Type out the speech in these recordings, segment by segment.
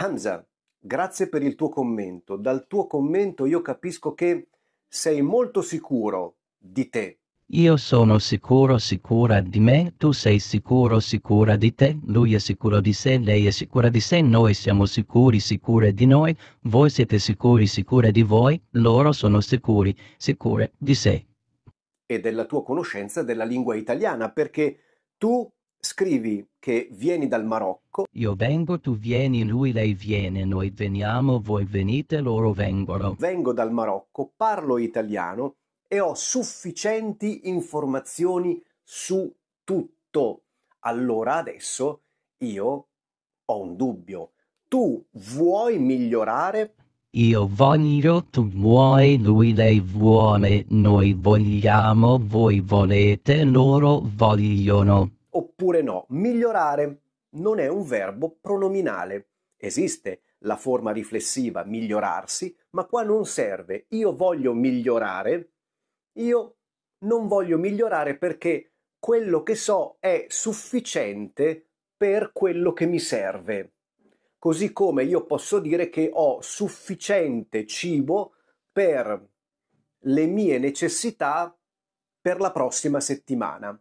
Hamza, grazie per il tuo commento. Dal tuo commento io capisco che sei molto sicuro di te. Io sono sicuro, sicura di me, tu sei sicuro, sicura di te, lui è sicuro di sé, lei è sicura di sé, noi siamo sicuri, sicure di noi, voi siete sicuri, sicure di voi, loro sono sicuri, sicure di sé. E della tua conoscenza della lingua italiana, perché tu scrivi che vieni dal Marocco. Io vengo, tu vieni, lui, lei viene, noi veniamo, voi venite, loro vengono. Vengo dal Marocco, parlo italiano e ho sufficienti informazioni su tutto. Allora adesso io ho un dubbio. Tu vuoi migliorare? Io voglio, tu vuoi, lui, lei vuole, noi vogliamo, voi volete, loro vogliono. Oppure no, migliorare non è un verbo pronominale. Esiste la forma riflessiva migliorarsi, ma qua non serve. Io voglio migliorare io non voglio migliorare perché quello che so è sufficiente per quello che mi serve. Così come io posso dire che ho sufficiente cibo per le mie necessità per la prossima settimana.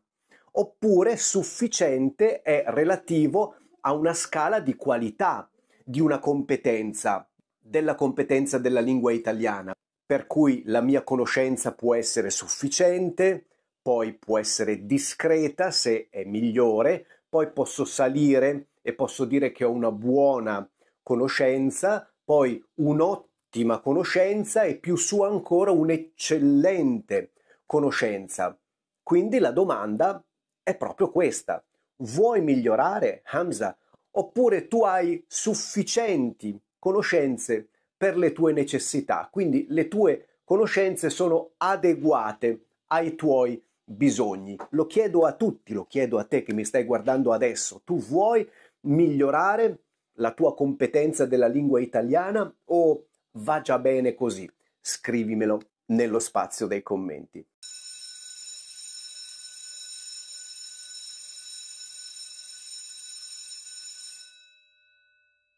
Oppure sufficiente è relativo a una scala di qualità di una competenza, della competenza della lingua italiana per cui la mia conoscenza può essere sufficiente, poi può essere discreta se è migliore, poi posso salire e posso dire che ho una buona conoscenza, poi un'ottima conoscenza e più su ancora un'eccellente conoscenza. Quindi la domanda è proprio questa. Vuoi migliorare, Hamza? Oppure tu hai sufficienti conoscenze per le tue necessità, quindi le tue conoscenze sono adeguate ai tuoi bisogni. Lo chiedo a tutti, lo chiedo a te che mi stai guardando adesso. Tu vuoi migliorare la tua competenza della lingua italiana o va già bene così? Scrivimelo nello spazio dei commenti.